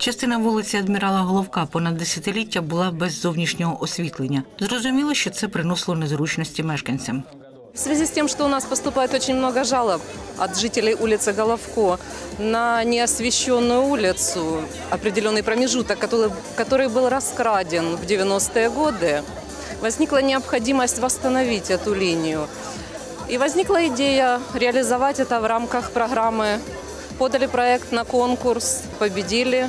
Частина вулиці адмірала Головка понад десятиліття була без зовнішнього освітлення. Зрозуміло, що це приносило незручності мешканцям. В связи с тем, что у нас поступает очень много жалоб от жителей улицы Головко на неосвещенную улицу, определенный промежуток, который, который был раскраден в 90-е годы, возникла необходимость восстановить эту линию. И возникла идея реализовать это в рамках программы. Подали проект на конкурс, победили.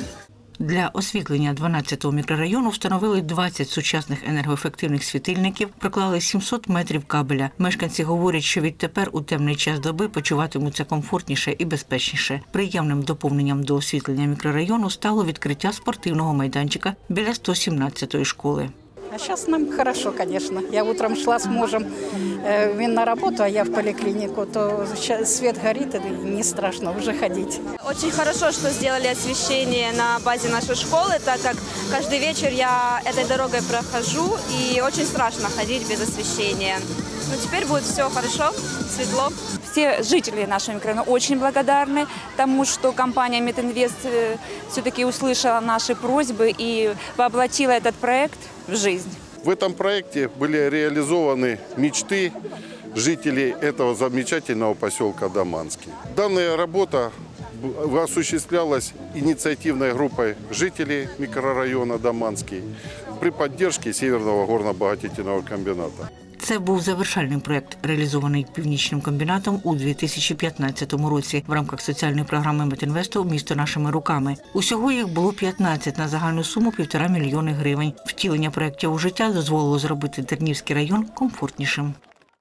Для освітлення 12-го мікрорайону встановили 20 сучасних енергоефективних світильників, проклали 700 метрів кабеля. Мешканці говорять, що відтепер у темний час доби почуватимуться комфортніше і безпечніше. Приємним доповненням до освітлення мікрорайону стало відкриття спортивного майданчика біля 117-ї школи. А сейчас нам хорошо, конечно. Я утром шла с мужем э, він на работу, а я в поликлинику, то ща- свет горит, и не страшно уже ходить. Очень хорошо, что сделали освещение на базе нашей школы, так как каждый вечер я этой дорогой прохожу и очень страшно ходить без освещения. Но теперь будет все хорошо, светло. Все жители нашего микрорайона очень благодарны тому, что компания Метинвест все-таки услышала наши просьбы и воплотила этот проект в жизнь. В этом проекте были реализованы мечты жителей этого замечательного поселка Даманский. Данная работа осуществлялась инициативной группой жителей микрорайона Даманский при поддержке Северного горно-обогатительного комбината. Це був завершальний проект, реалізований північним комбінатом у 2015 році в рамках соціальної програми Метінвесту Місто нашими руками. Усього їх було 15 на загальну суму півтора мільйони гривень. Втілення проєктів у життя дозволило зробити Тернівський район комфортнішим.